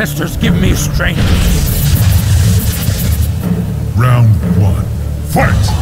ancestors give me strength. Round one. Fight!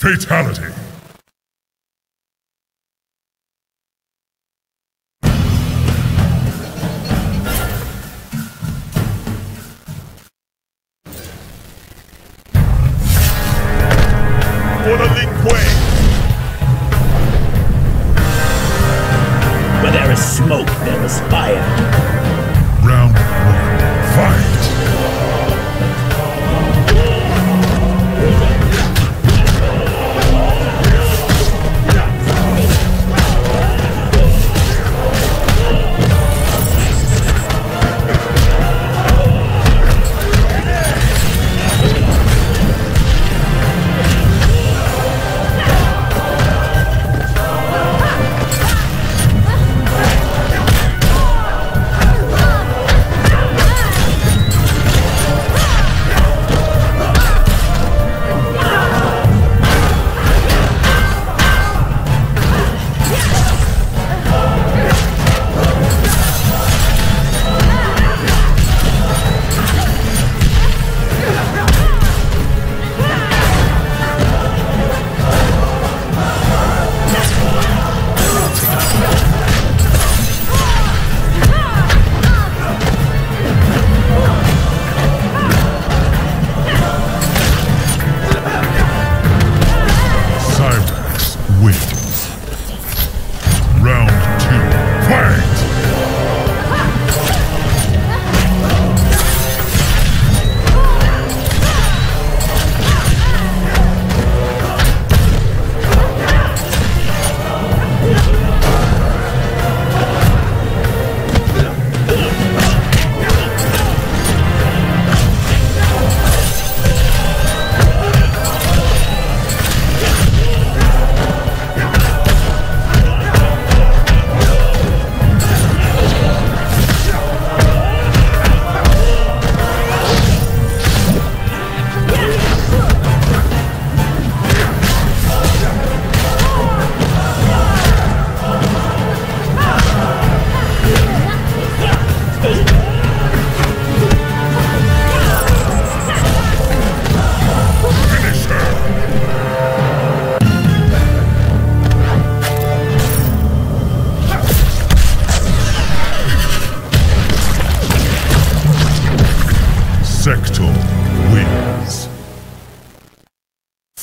Fatality.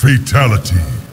Fatality.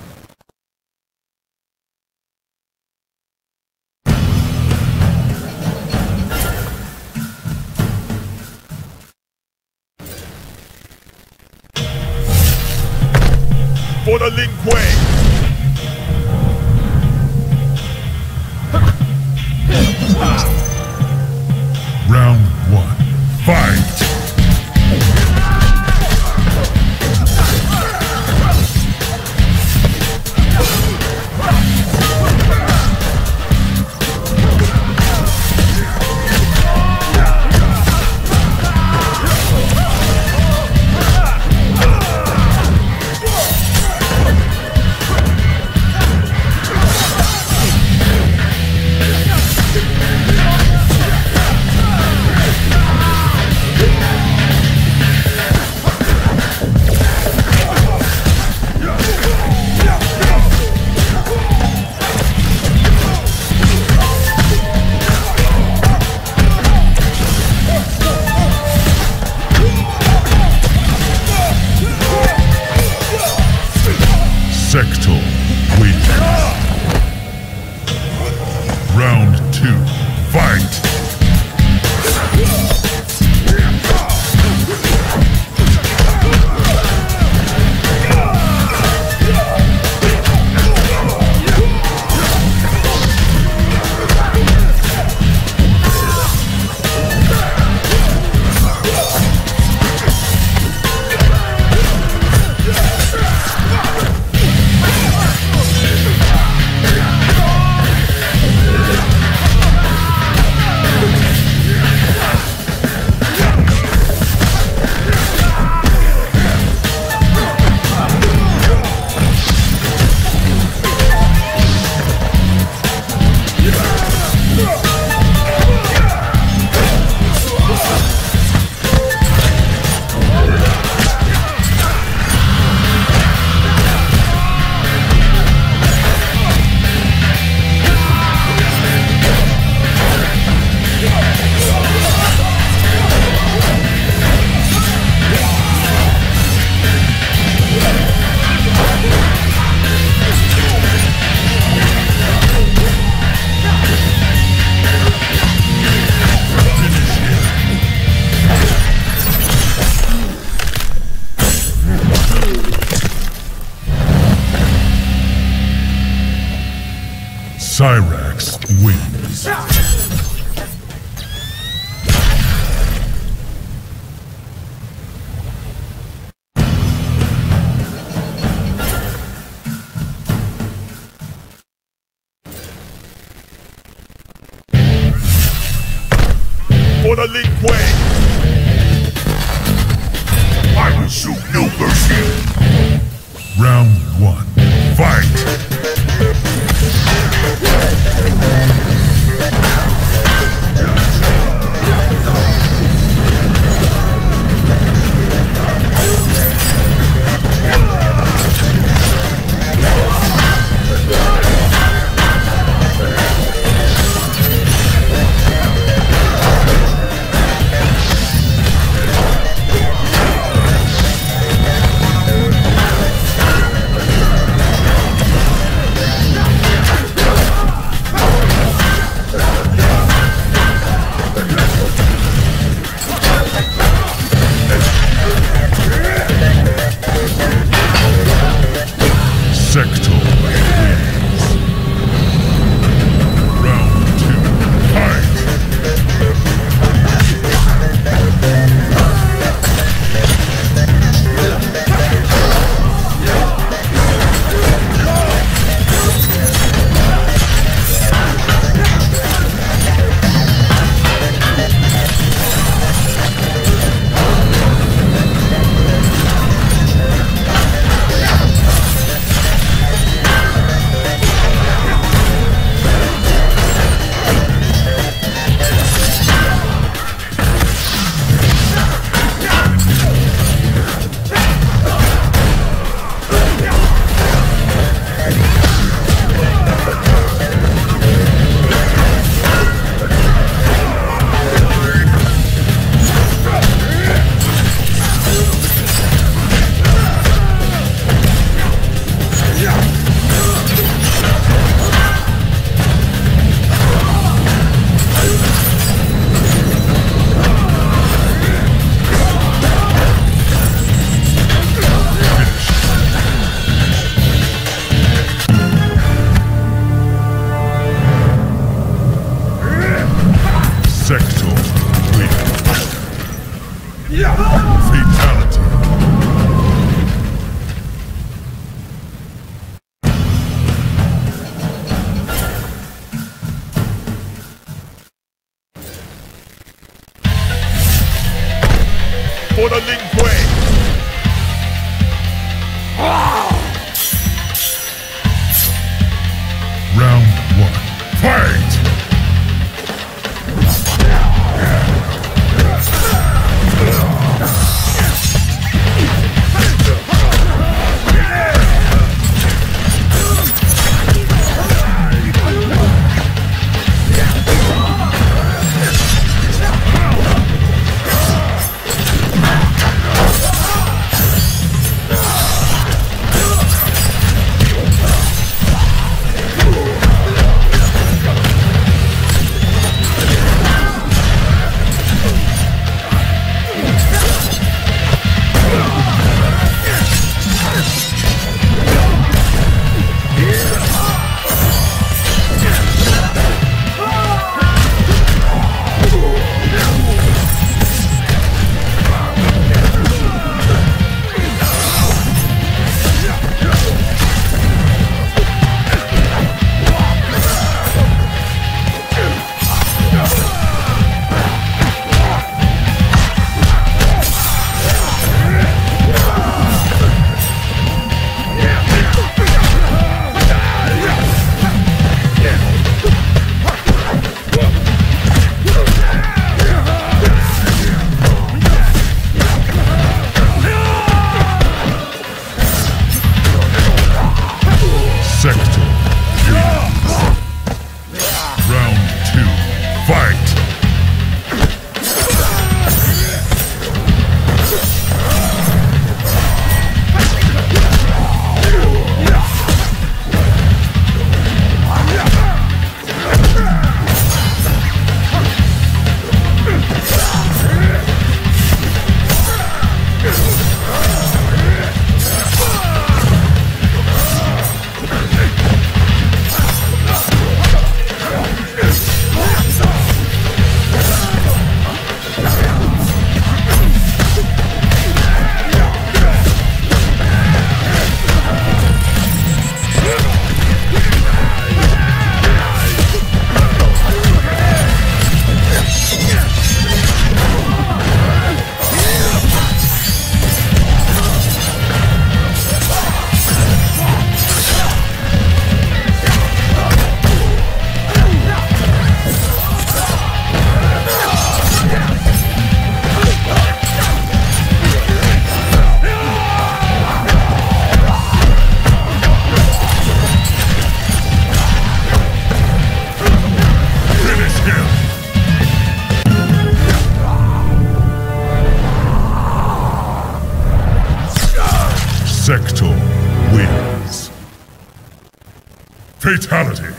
Fatality.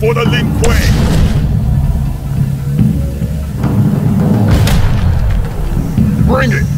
For the Lin Kuei. Bring it.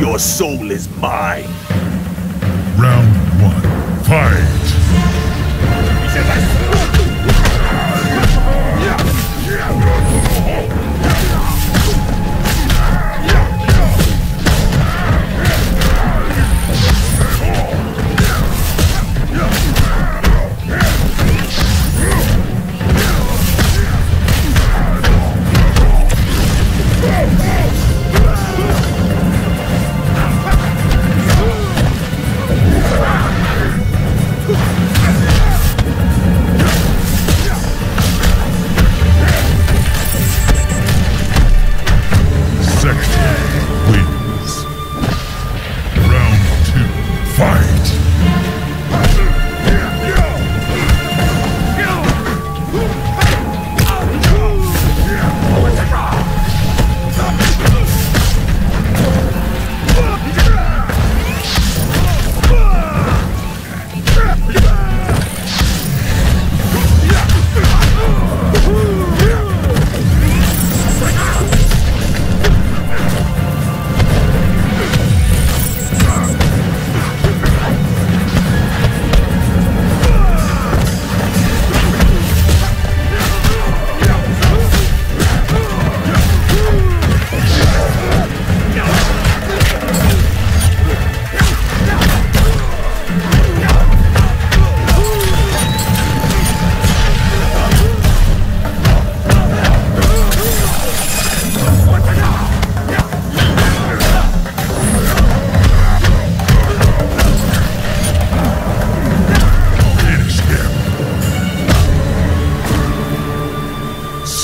Your soul is mine! Round one. Fight!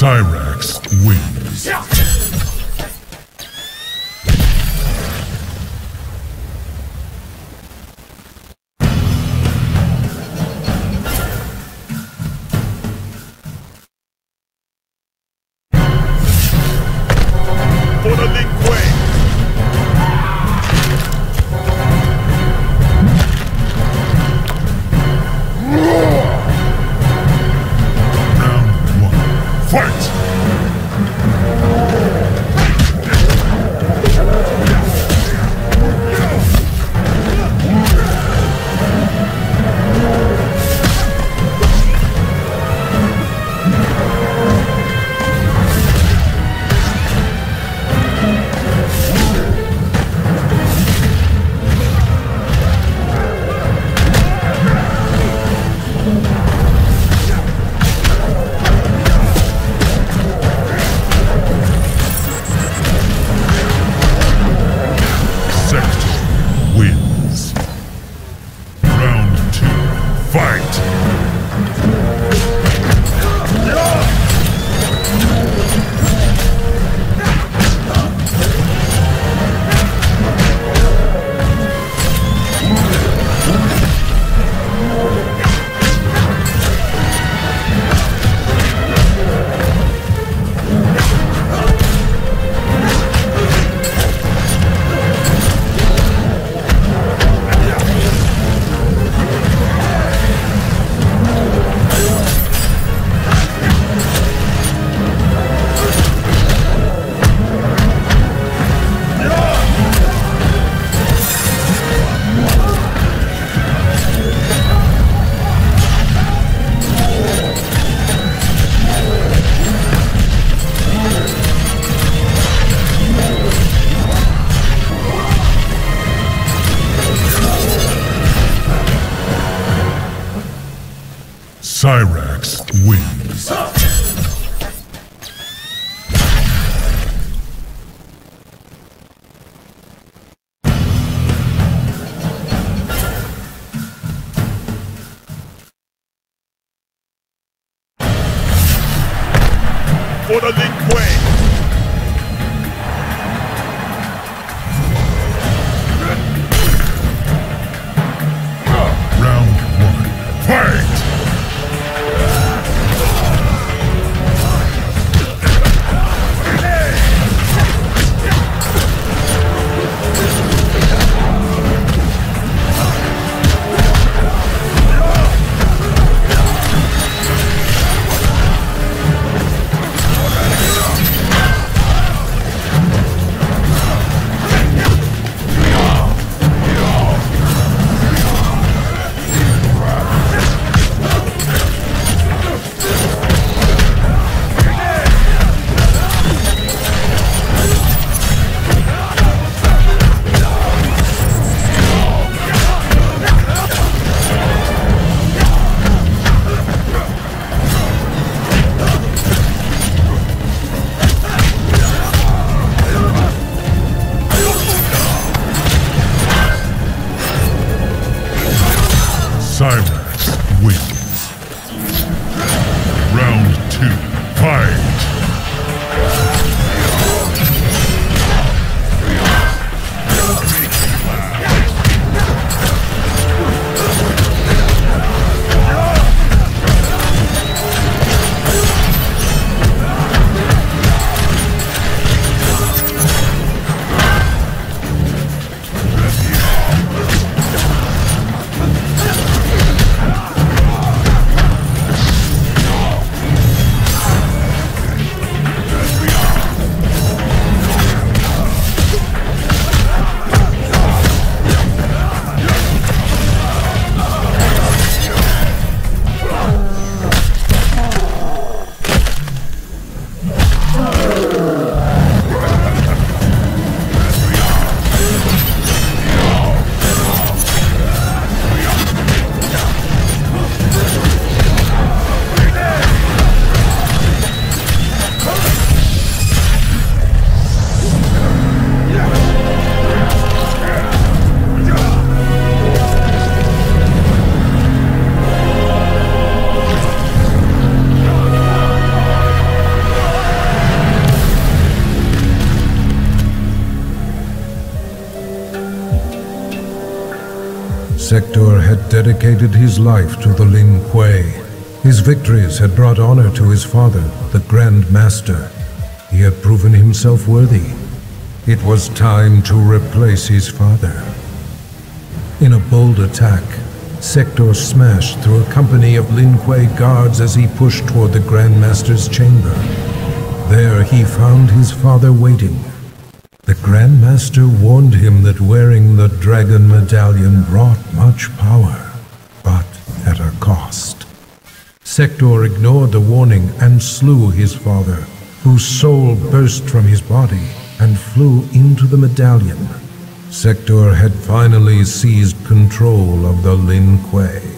Cyrax Cyrax dedicated his life to the Lin Kuei. His victories had brought honor to his father, the Grand Master. He had proven himself worthy. It was time to replace his father. In a bold attack, Sektor smashed through a company of Lin Kuei guards as he pushed toward the Grand Master's chamber. There he found his father waiting. The Grand Master warned him that wearing the Dragon Medallion brought much power, cost. Sektor ignored the warning and slew his father, whose soul burst from his body and flew into the medallion. Sektor had finally seized control of the Lin Kuei.